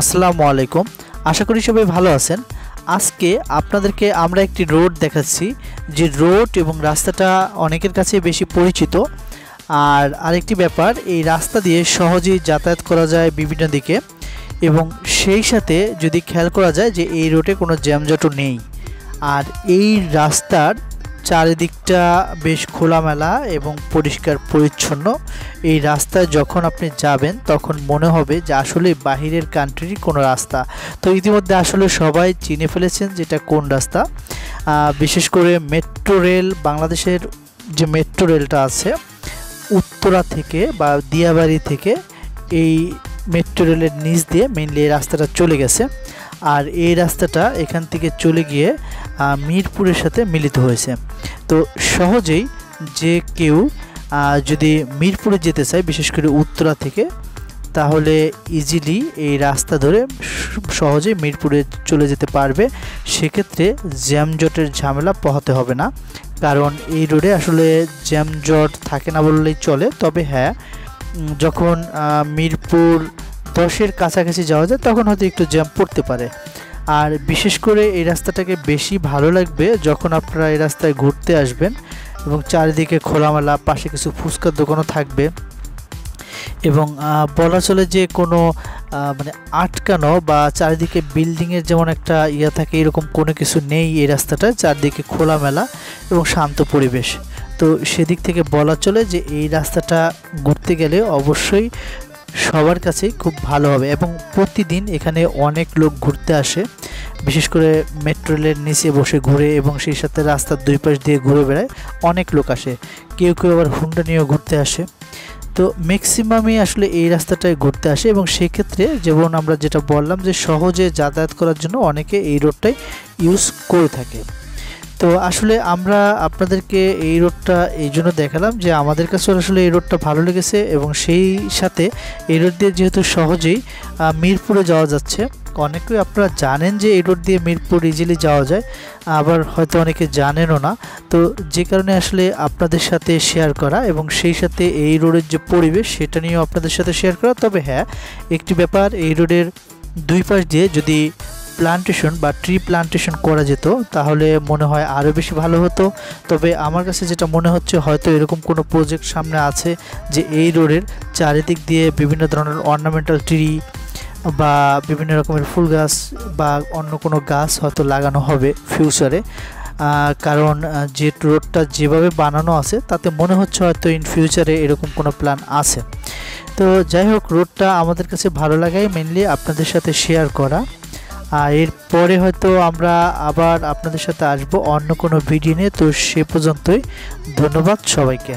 আসসালামু আলাইকুম। আশা করি সবাই ভালো আছেন। আজকে আপনাদেরকে আমরা একটি রোড দেখাচ্ছি, যে রোড এবং রাস্তাটা অনেকের কাছে বেশি পরিচিত। আর আরেকটি ব্যাপার, এই রাস্তা দিয়ে সহজেই যাতায়াত করা যায় বিভিন্ন দিকে। এবং সেই সাথে যদি খেয়াল করা যায় যে এই রোডে কোনো জ্যামজটও নেই। আর এই রাস্তার চারিদিকটা বেশ খোলামেলা এবং পরিষ্কার পরিচ্ছন্ন। এই রাস্তায় যখন আপনি যাবেন, তখন মনে হবে যে আসলে বাহিরের কান্ট্রির কোনো রাস্তা। তো ইতিমধ্যে আসলে সবাই চিনে ফেলেছেন যেটা কোন রাস্তা। বিশেষ করে মেট্রো রেল বাংলাদেশের যে মেট্রো রেলটা আছে, উত্তরা থেকে বা দিয়াবাড়ি থেকে এই মেট্রো রেলের নিচ দিয়ে মেনলি এই রাস্তাটা চলে গেছে। আর এই রাস্তাটা এখান থেকে চলে গিয়ে মিরপুরের সাথে মিলিত হয়েছে। তো সহজেই যে কেউ যদি মিরপুরে যেতে চায়, বিশেষ করে উত্তরা থেকে, তাহলে ইজিলি এই রাস্তা ধরে স- সহজেই মিরপুরে চলে যেতে পারবে। সেক্ষেত্রে জ্যামজটের ঝামেলা পোহাতে হবে না। কারণ এই রোডে আসলে জ্যামজট থাকে না বললেই চলে। তবে হ্যাঁ যখন মিরপুর দশের কাছাকাছি যাওয়া যায়, তখন হয়তো একটু জ্যাম পড়তে পারে। আর বিশেষ করে এই রাস্তাটাকে বেশি ভালো লাগবে যখন আপনারা এই রাস্তায় ঘুরতে আসবেন এবং চারিদিকে খোলামেলা, পাশে কিছু ফুচকার দোকানও থাকবে। এবং বলা চলে যে কোনো মানে আটকানো বা চারিদিকে বিল্ডিংয়ের যেমন একটা ইয়ে থাকে, এরকম কোনো কিছু নেই এই রাস্তাটায় চারদিকে খোলামেলা এবং শান্ত পরিবেশ। তো সেদিক থেকে বলা চলে যে এই রাস্তাটা ঘুরতে গেলে অবশ্যই সবার কাছেই খুব ভালো হবে এবং প্রতিদিন এখানে অনেক লোক ঘুরতে আসে। বিশেষ করে মেট্রো রেলের নিচে বসে ঘুরে এবং সেই সাথে রাস্তার দুই পাশ দিয়ে ঘুরে বেড়ায় অনেক লোক আসে। কেউ কেউ আবার হুন্ডা নিয়েও ঘুরতে আসে। তো ম্যাক্সিমামই আসলে এই রাস্তাটায় ঘুরতে আসে এবং সেক্ষেত্রে যেমন আমরা যেটা বললাম যে সহজে যাতায়াত করার জন্য অনেকে এই রোডটাই ইউজ করে থাকে। তো আসলে আমরা আপনাদেরকে এই রোডটা এই জন্য দেখালাম যে আমাদের কাছে আসলে এই রোডটা ভালো লেগেছে এবং সেই সাথে এই রোড দিয়ে যেহেতু সহজেই মিরপুরে যাওয়া যাচ্ছে। অনেকেই আপনারা জানেন যে এই রোড দিয়ে মিরপুর ইজিলি যাওয়া যায়, আবার হয়তো অনেকে জানেনও না। তো যে কারণে আসলে আপনাদের সাথে শেয়ার করা এবং সেই সাথে এই রোডের যে পরিবেশ, সেটা নিয়েও আপনাদের সাথে শেয়ার করা। তবে হ্যাঁ একটি ব্যাপার, এই রোডের দুই পাশ দিয়ে যদি প্লান্টেশন বা ট্রি প্লান্টেশন করা যেত, তাহলে মনে হয় আরও বেশি ভালো হতো। তবে আমার কাছে যেটা মনে হচ্ছে, হয়তো এরকম কোনো প্রজেক্ট সামনে আছে যে এই রোডের চারিদিক দিয়ে বিভিন্ন ধরনের অর্নামেন্টাল ট্রি বা বিভিন্ন রকমের ফুল গাছ বা অন্য কোনো গাছ হয়তো লাগানো হবে ফিউচারে কারণ যে রোডটা যেভাবে বানানো আছে, তাতে মনে হচ্ছে হয়তো ইন ফিউচারে এরকম কোনো প্ল্যান আছে। তো যাই হোক, রোডটা আমাদের কাছে ভালো লাগাই মেনলি আপনাদের সাথে শেয়ার করা। এরপরে হয়তো আমরা আবার আপনাদের সাথে আসব অন্য কোনো ভিডিও নিয়ে। তো সে পর্যন্তই, ধন্যবাদ সবাইকে।